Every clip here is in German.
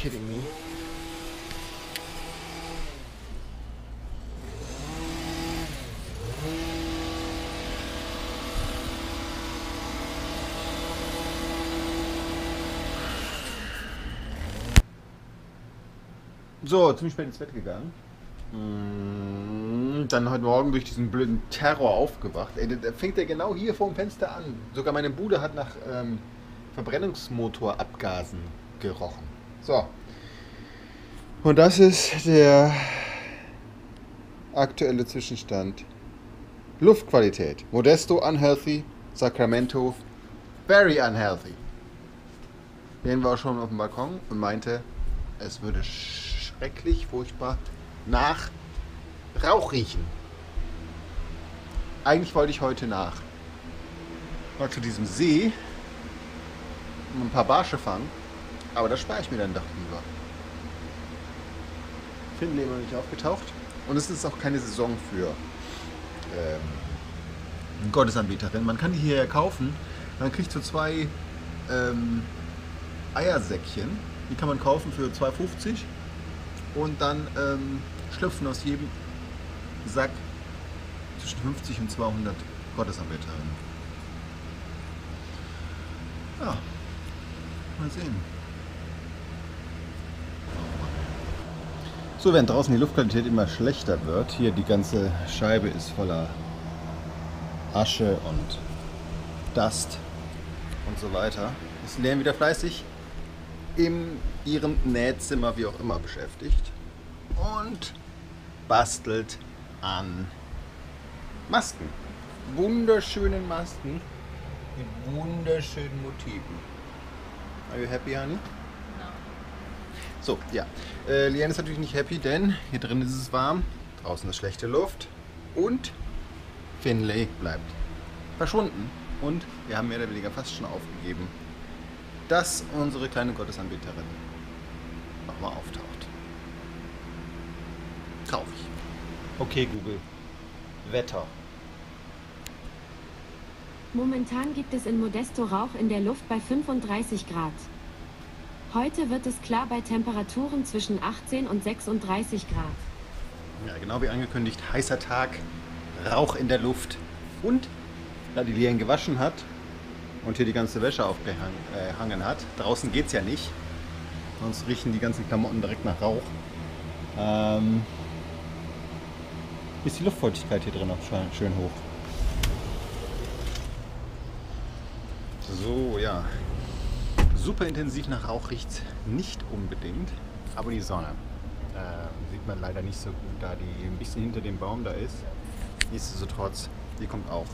kidding me? So, ziemlich spät ins Bett gegangen. Mm, Dann heute Morgen durch diesen blöden Terror aufgewacht. Ey, da fängt er genau hier vor dem Fenster an. Sogar meine Bude hat nach ähm, Verbrennungsmotorabgasen gerochen. So. Und das ist der aktuelle Zwischenstand. Luftqualität. Modesto unhealthy, Sacramento very unhealthy. Jan war schon auf dem Balkon und meinte, es würde schrecklich, furchtbar nach Rauch riechen. Eigentlich wollte ich heute nach zu diesem See ein paar Barsche fangen, aber das spare ich mir dann doch lieber. Finlay immer nicht aufgetaucht und es ist auch keine Saison für ähm, Gottesanbeterin. Man kann die hier kaufen. Man kriegt so zwei ähm, Eiersäckchen. Die kann man kaufen für 2,50 und dann ähm, schlüpfen aus jedem Sack zwischen 50 und 200 Gottesanbeterinnen. Ja, mal sehen. So, während draußen die Luftqualität immer schlechter wird, hier die ganze Scheibe ist voller Asche und Dust und so weiter, ist Leon wieder fleißig in ihrem Nähzimmer, wie auch immer, beschäftigt und bastelt an Masken. Wunderschönen Masken mit wunderschönen Motiven. Are you happy, honey? So, ja. Äh, Liane ist natürlich nicht happy, denn hier drin ist es warm, draußen ist schlechte Luft und Finlay bleibt verschwunden. Und wir haben mehr oder weniger fast schon aufgegeben, dass unsere kleine Gottesanbeterin nochmal auftaucht. Traurig. Okay, Google. Wetter. Momentan gibt es in Modesto Rauch in der Luft bei 35 Grad. Heute wird es klar bei Temperaturen zwischen 18 und 36 Grad. Ja, genau wie angekündigt, heißer Tag, Rauch in der Luft und da die Lien gewaschen hat und hier die ganze Wäsche aufgehangen hat, draußen geht's ja nicht, sonst riechen die ganzen Klamotten direkt nach Rauch, ähm, ist die Luftfeuchtigkeit hier drin auch schön hoch. So, ja. Super intensiv nach Rauch riecht's nicht unbedingt, aber die Sonne äh, sieht man leider nicht so gut, da die ein bisschen hinter dem Baum da ist. Nichtsdestotrotz, die kommt auch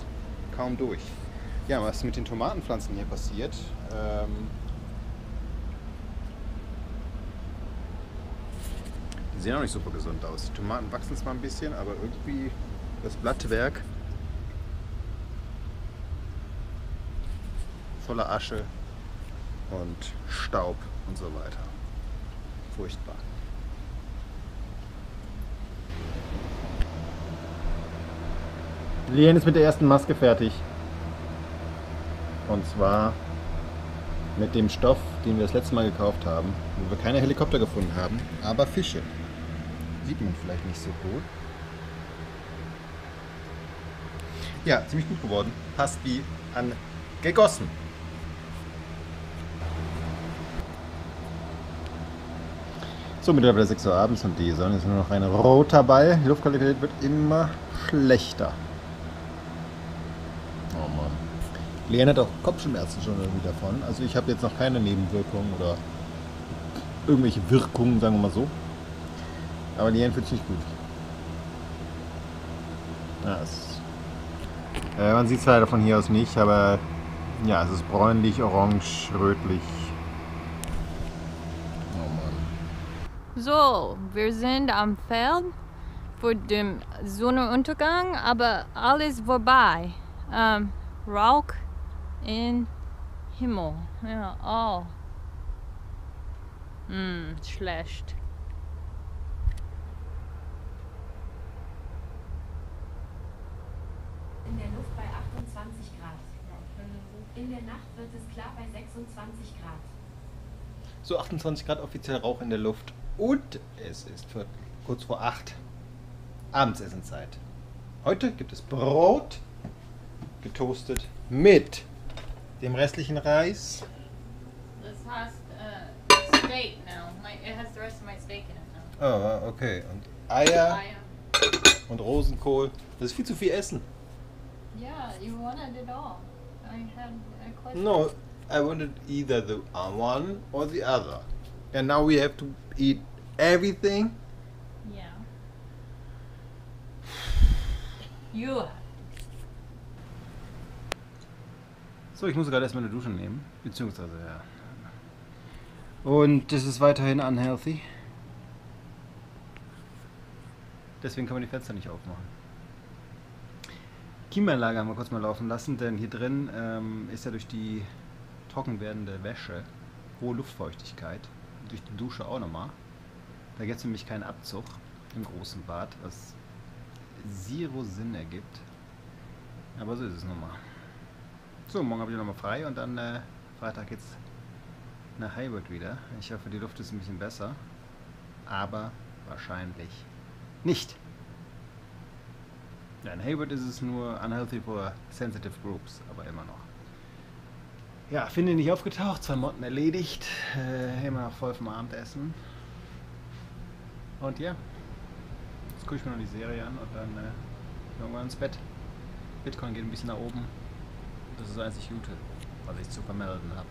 kaum durch. Ja, was mit den Tomatenpflanzen hier passiert, ähm, die sehen auch nicht super gesund aus. Die Tomaten wachsen zwar ein bisschen, aber irgendwie das Blattwerk voller Asche und Staub und so weiter. Furchtbar. Lien ist mit der ersten Maske fertig. Und zwar mit dem Stoff, den wir das letzte Mal gekauft haben, wo wir keine Helikopter gefunden haben, aber Fische. Sieht man vielleicht nicht so gut. Ja, ziemlich gut geworden. Passt wie an gegossen. So, mittlerweile 6 Uhr abends und die Sonne ist nur noch eine rot dabei. Die Luftqualität wird immer schlechter. Oh Mann. Leon hat auch Kopfschmerzen schon irgendwie davon. Also ich habe jetzt noch keine Nebenwirkungen oder irgendwelche Wirkungen, sagen wir mal so. Aber Leon fühlt sich nicht gut. Ja, es, äh, man sieht es leider von hier aus nicht, aber ja, es ist bräunlich, orange, rötlich. Oh Mann. So, wir sind am Feld vor dem Sonnenuntergang, aber alles vorbei. Ähm, Rauch in Himmel. Ja, oh. Hm, schlecht. In der Luft bei 28 Grad. In der Nacht wird es klar bei 26 Grad. So 28 Grad offiziell Rauch in der Luft. Und es ist für, kurz vor 8. Abendsessenzeit. Heute gibt es Brot, getoastet mit dem restlichen Reis. Das heißt uh, steak now. My, it has the rest of my steak in it now. Ah, okay. Und Eier und Rosenkohl. Das ist viel zu viel Essen. Yeah, you wanted it all. I had a question. No, I wanted either the one or the other. And now we have to eat everything. Yeah. You. So, ich muss gerade erstmal eine Dusche nehmen. Beziehungsweise, ja. Und das ist weiterhin unhealthy. Deswegen kann man die Fenster nicht aufmachen. Klimaanlage haben wir kurz mal laufen lassen, denn hier drin ähm, ist ja durch die trocken werdende Wäsche hohe Luftfeuchtigkeit. Durch die Dusche auch nochmal. Da gibt es nämlich keinen Abzug im großen Bad, was zero Sinn ergibt. Aber so ist es nun mal. So, morgen habe ich nochmal frei und dann äh, Freitag geht's nach Hayward wieder. Ich hoffe, die Luft ist ein bisschen besser. Aber wahrscheinlich nicht. Ja, in Hayward ist es nur unhealthy for sensitive groups, aber immer noch. Ja, finde nicht aufgetaucht, zwei Motten erledigt, äh, immer noch voll vom Abendessen. Und ja, jetzt gucke ich mir noch die Serie an und dann äh, irgendwann ins Bett. Bitcoin geht ein bisschen nach oben. Das ist das einzig Gute, was ich zu vermelden habe.